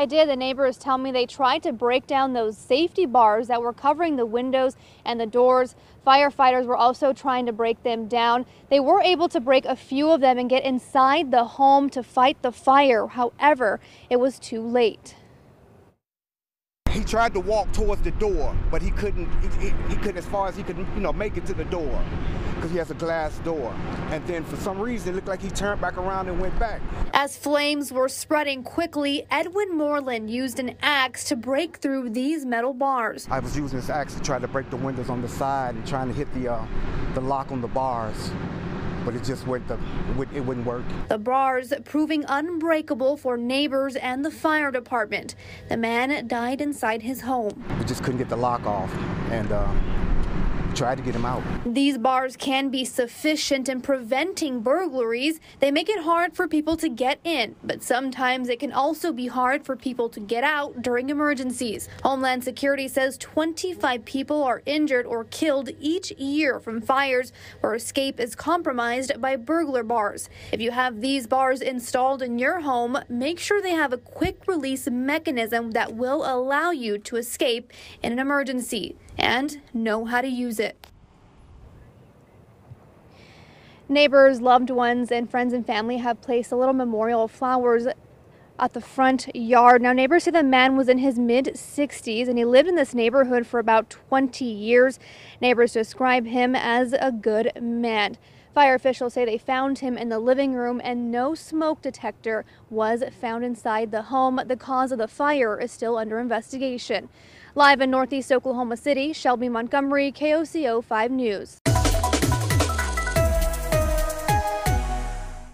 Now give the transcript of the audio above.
I did. The neighbors tell me they tried to break down those safety bars that were covering the windows and the doors. Firefighters were also trying to break them down. They were able to break a few of them and get inside the home to fight the fire. However, it was too late. He tried to walk towards the door, but he couldn't. He, he, he couldn't as far as he could, you know, make it to the door because he has a glass door. And then for some reason, it looked like he turned back around and went back. As flames were spreading quickly, Edwin Moreland used an axe to break through these metal bars. I was using this axe to try to break the windows on the side and trying to hit the uh, the lock on the bars but it just went the it wouldn't work. The bars proving unbreakable for neighbors and the fire department. The man died inside his home. We just couldn't get the lock off, and. Uh, try to get him out. These bars can be sufficient in preventing burglaries. They make it hard for people to get in, but sometimes it can also be hard for people to get out during emergencies. Homeland Security says 25 people are injured or killed each year from fires where escape is compromised by burglar bars. If you have these bars installed in your home, make sure they have a quick release mechanism that will allow you to escape in an emergency and know how to use it. Neighbors, loved ones, and friends and family have placed a little memorial of flowers at the front yard. Now, neighbors say the man was in his mid 60s and he lived in this neighborhood for about 20 years. Neighbors describe him as a good man. Fire officials say they found him in the living room and no smoke detector was found inside the home. The cause of the fire is still under investigation. Live in Northeast Oklahoma City, Shelby Montgomery, KOCO 5 News.